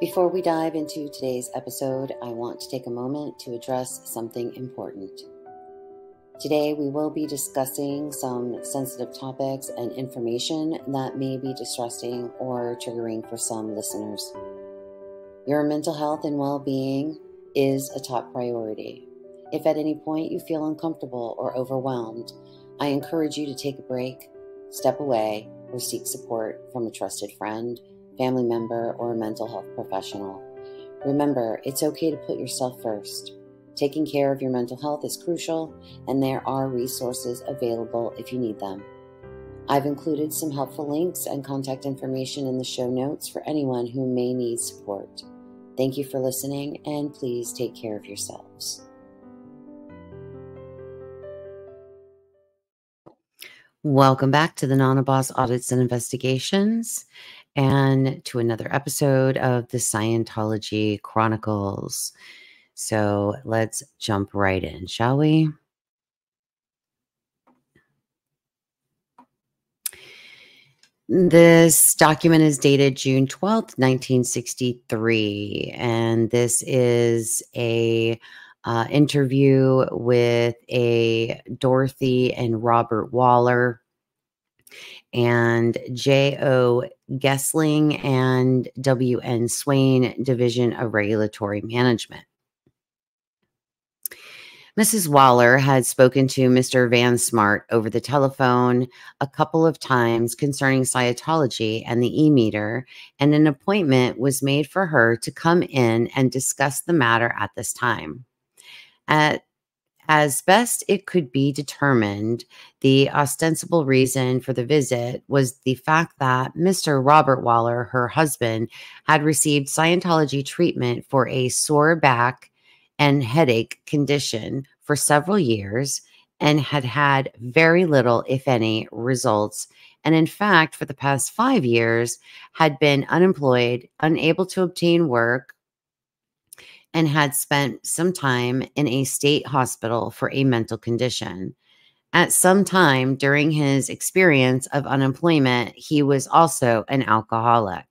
Before we dive into today's episode, I want to take a moment to address something important. Today, we will be discussing some sensitive topics and information that may be distressing or triggering for some listeners. Your mental health and well being is a top priority. If at any point you feel uncomfortable or overwhelmed, I encourage you to take a break, step away, or seek support from a trusted friend family member, or a mental health professional. Remember, it's okay to put yourself first. Taking care of your mental health is crucial, and there are resources available if you need them. I've included some helpful links and contact information in the show notes for anyone who may need support. Thank you for listening, and please take care of yourselves. Welcome back to the NonnaBoss Audits and Investigations and to another episode of the Scientology Chronicles. So let's jump right in, shall we? This document is dated June 12th, 1963, and this is a uh, interview with a Dorothy and Robert Waller and J.O. Gessling and W.N. Swain Division of Regulatory Management. Mrs. Waller had spoken to Mr. Van Smart over the telephone a couple of times concerning Scientology and the e meter, and an appointment was made for her to come in and discuss the matter at this time. At as best it could be determined, the ostensible reason for the visit was the fact that Mr. Robert Waller, her husband, had received Scientology treatment for a sore back and headache condition for several years and had had very little, if any, results. And in fact, for the past five years, had been unemployed, unable to obtain work, and had spent some time in a state hospital for a mental condition. At some time during his experience of unemployment, he was also an alcoholic.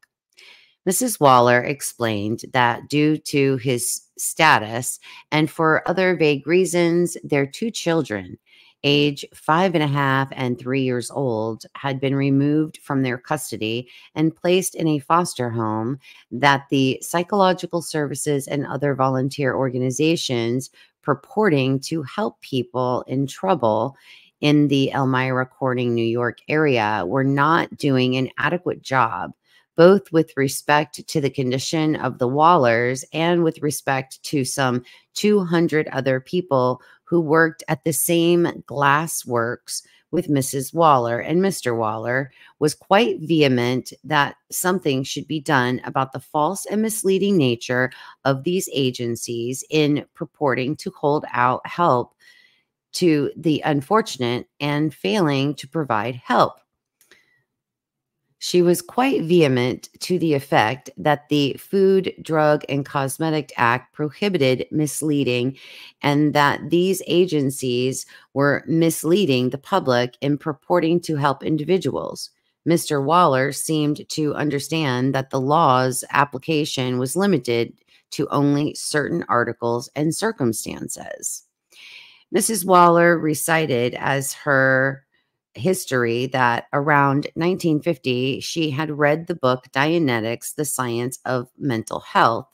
Mrs. Waller explained that due to his status and for other vague reasons, their two children, age five and a half and three years old, had been removed from their custody and placed in a foster home that the psychological services and other volunteer organizations purporting to help people in trouble in the Elmira Corning, New York area were not doing an adequate job both with respect to the condition of the Wallers and with respect to some 200 other people who worked at the same glass works with Mrs. Waller and Mr. Waller was quite vehement that something should be done about the false and misleading nature of these agencies in purporting to hold out help to the unfortunate and failing to provide help. She was quite vehement to the effect that the Food, Drug, and Cosmetic Act prohibited misleading and that these agencies were misleading the public in purporting to help individuals. Mr. Waller seemed to understand that the law's application was limited to only certain articles and circumstances. Mrs. Waller recited as her history that around 1950, she had read the book Dianetics, The Science of Mental Health.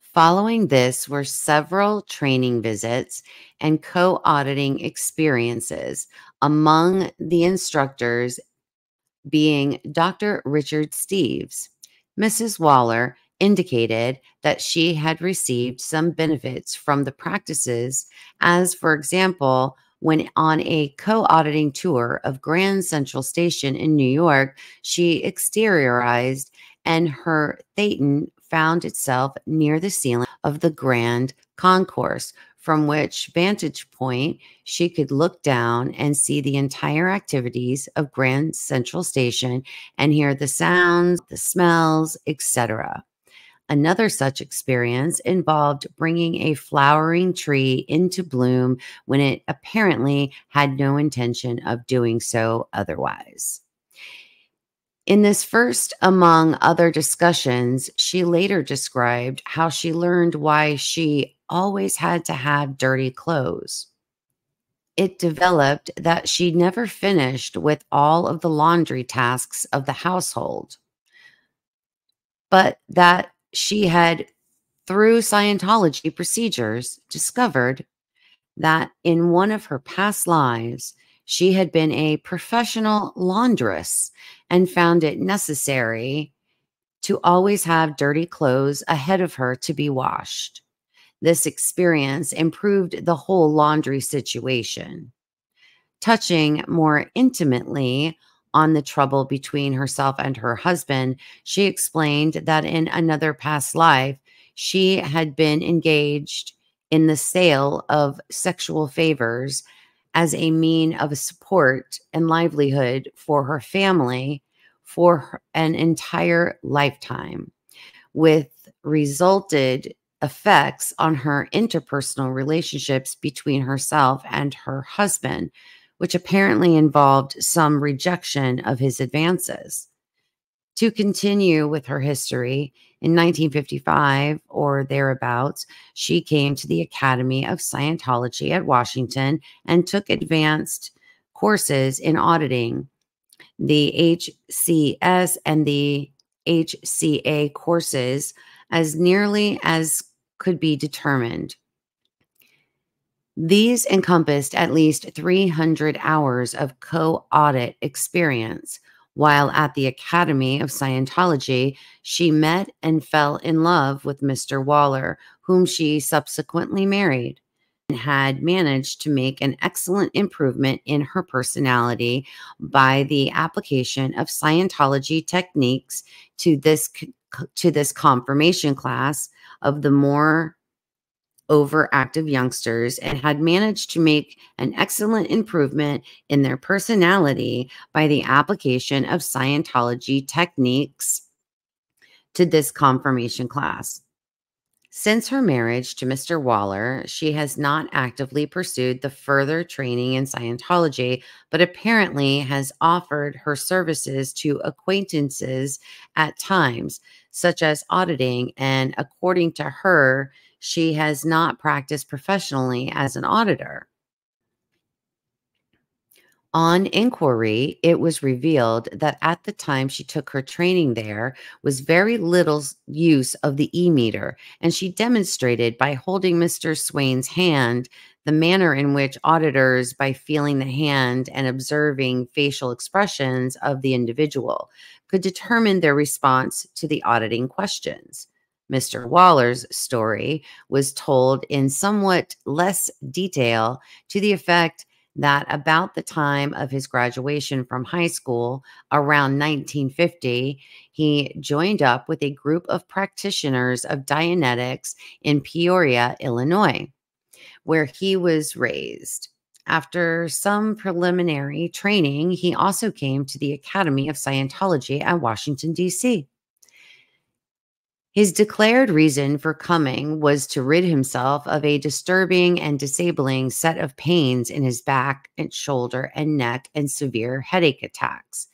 Following this were several training visits and co auditing experiences, among the instructors being Dr. Richard Steves. Mrs. Waller indicated that she had received some benefits from the practices, as, for example, when on a co auditing tour of Grand Central Station in New York, she exteriorized and her Thetan found itself near the ceiling of the Grand Concourse, from which vantage point she could look down and see the entire activities of Grand Central Station and hear the sounds, the smells, etc. Another such experience involved bringing a flowering tree into bloom when it apparently had no intention of doing so otherwise. In this first, among other discussions, she later described how she learned why she always had to have dirty clothes. It developed that she never finished with all of the laundry tasks of the household, but that she had, through Scientology procedures, discovered that in one of her past lives, she had been a professional laundress and found it necessary to always have dirty clothes ahead of her to be washed. This experience improved the whole laundry situation. Touching more intimately on the trouble between herself and her husband, she explained that in another past life, she had been engaged in the sale of sexual favors as a mean of support and livelihood for her family for an entire lifetime, with resulted effects on her interpersonal relationships between herself and her husband, which apparently involved some rejection of his advances. To continue with her history, in 1955 or thereabouts, she came to the Academy of Scientology at Washington and took advanced courses in auditing. The HCS and the HCA courses, as nearly as could be determined. These encompassed at least 300 hours of co audit experience, while at the Academy of Scientology, she met and fell in love with Mr. Waller, whom she subsequently married and had managed to make an excellent improvement in her personality by the application of Scientology techniques to this to this confirmation class of the more overactive youngsters and had managed to make an excellent improvement in their personality by the application of Scientology techniques to this confirmation class. Since her marriage to Mr. Waller, she has not actively pursued the further training in Scientology, but apparently has offered her services to acquaintances at times, such as auditing. And according to her, she has not practiced professionally as an auditor. On inquiry, it was revealed that at the time she took her training there was very little use of the e-meter, and she demonstrated by holding Mr. Swain's hand the manner in which auditors, by feeling the hand and observing facial expressions of the individual, could determine their response to the auditing questions. Mr. Waller's story was told in somewhat less detail to the effect that about the time of his graduation from high school, around 1950, he joined up with a group of practitioners of Dianetics in Peoria, Illinois, where he was raised. After some preliminary training, he also came to the Academy of Scientology at Washington, D.C. His declared reason for coming was to rid himself of a disturbing and disabling set of pains in his back and shoulder and neck and severe headache attacks.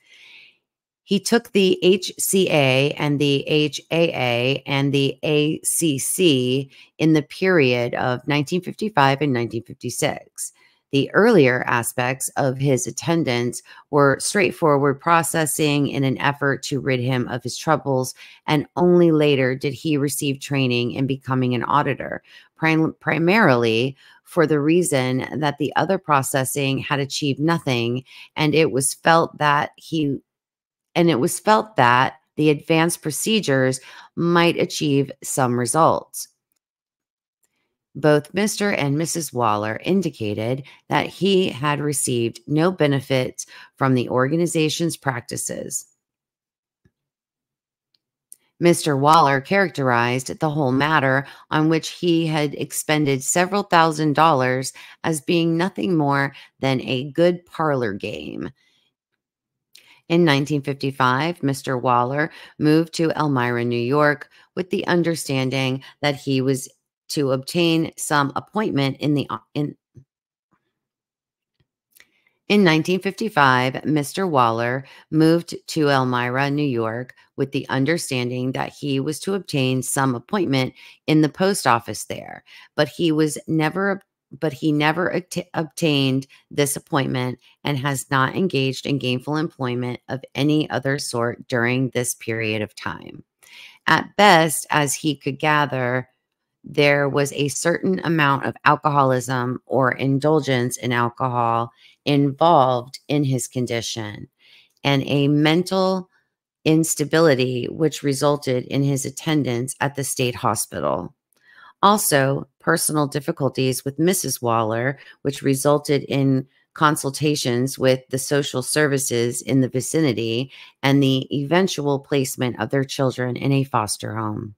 He took the HCA and the HAA and the ACC in the period of 1955 and 1956. The earlier aspects of his attendance were straightforward processing in an effort to rid him of his troubles, and only later did he receive training in becoming an auditor, prim primarily for the reason that the other processing had achieved nothing, and it was felt that he and it was felt that the advanced procedures might achieve some results. Both Mr. and Mrs. Waller indicated that he had received no benefits from the organization's practices. Mr. Waller characterized the whole matter, on which he had expended several thousand dollars, as being nothing more than a good parlor game In 1955, Mr. Waller moved to Elmira, New York, with the understanding that he was to obtain some appointment in the uh, in in 1955, Mr. Waller moved to Elmira, New York, with the understanding that he was to obtain some appointment in the post office there, but he was never but he never obtained this appointment and has not engaged in gainful employment of any other sort during this period of time. At best, as he could gather, there was a certain amount of alcoholism or indulgence in alcohol involved in his condition and a mental instability which resulted in his attendance at the state hospital. Also, personal difficulties with Mrs. Waller, which resulted in consultations with the social services in the vicinity and the eventual placement of their children in a foster home.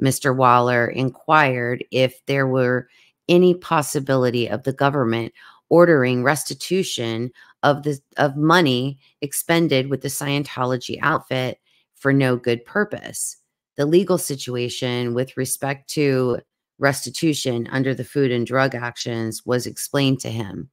Mr. Waller inquired if there were any possibility of the government ordering restitution of the of money expended with the Scientology outfit for no good purpose. The legal situation with respect to restitution under the Food and Drug Actions was explained to him.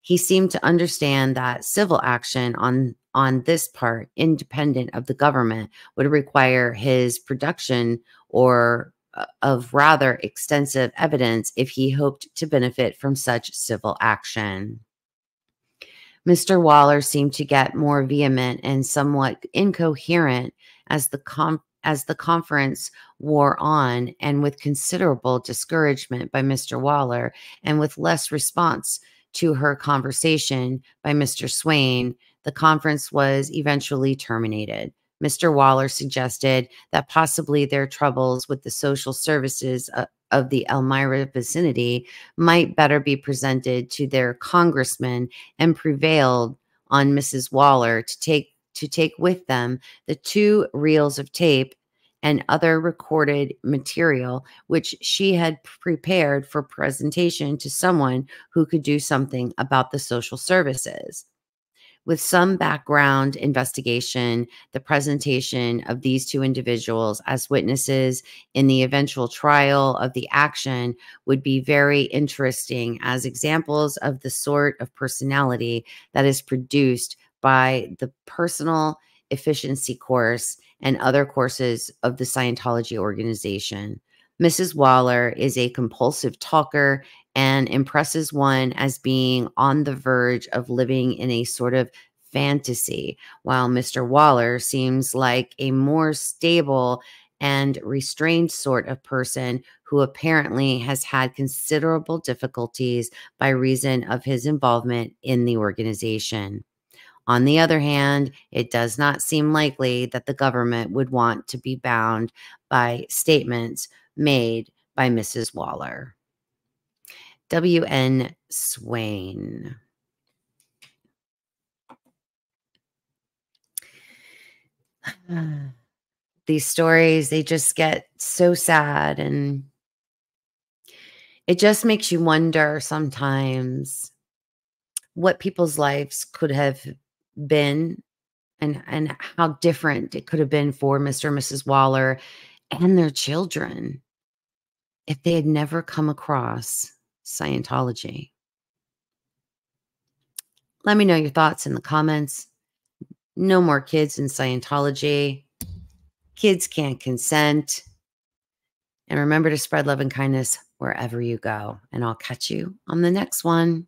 He seemed to understand that civil action on on this part, independent of the government, would require his production or uh, of rather extensive evidence if he hoped to benefit from such civil action. Mr. Waller seemed to get more vehement and somewhat incoherent as the as the conference wore on and with considerable discouragement by Mr. Waller and with less response to her conversation by Mr. Swain, the conference was eventually terminated. Mr. Waller suggested that possibly their troubles with the social services uh, of the Elmira vicinity might better be presented to their congressman and prevailed on Mrs. Waller to take to take with them the two reels of tape and other recorded material which she had prepared for presentation to someone who could do something about the social services with some background investigation, the presentation of these two individuals as witnesses in the eventual trial of the action would be very interesting as examples of the sort of personality that is produced by the personal efficiency course and other courses of the Scientology organization. Mrs. Waller is a compulsive talker and impresses one as being on the verge of living in a sort of fantasy, while Mr. Waller seems like a more stable and restrained sort of person who apparently has had considerable difficulties by reason of his involvement in the organization. On the other hand, it does not seem likely that the government would want to be bound by statements made by Mrs. Waller. W.N. Swain. These stories, they just get so sad and it just makes you wonder sometimes what people's lives could have been and and how different it could have been for Mr. and Mrs. Waller and their children if they had never come across Scientology. Let me know your thoughts in the comments. No more kids in Scientology. Kids can't consent. And remember to spread love and kindness wherever you go. And I'll catch you on the next one.